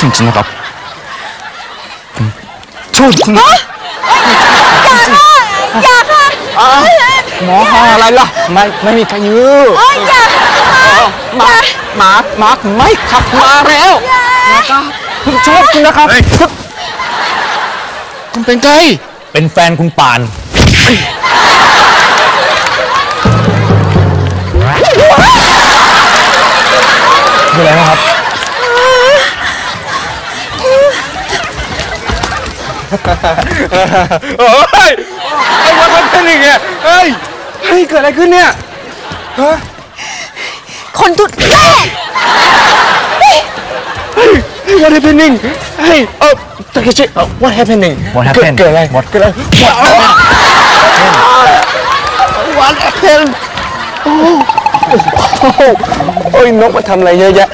จริงๆนะครับผมโทษคุณอย่าค่ะหมอหาอะไรล่ะไม่ไม่มีใครยื้อเอ้ยอย่าค่ะหมาหมาหมาไม่ขับมาแล้วนะครับผมชอบคุณนะครับคุณเป็นใครเป็นแฟนคุณปาน คืออะไรนะครับ เฮ้ยไอ้วันเป็นยังไงเฮ้ยเฮ้ยเกิดอะไรขึ้นเนี่ยคนทุดแรก What happening เฮ้ยเออตะกี้ชิ What happening What happened? เกิดอะไร What เกิดอะไร What happened โอ้โหโอ้ยนกมาทำอะไรเยอะแยะ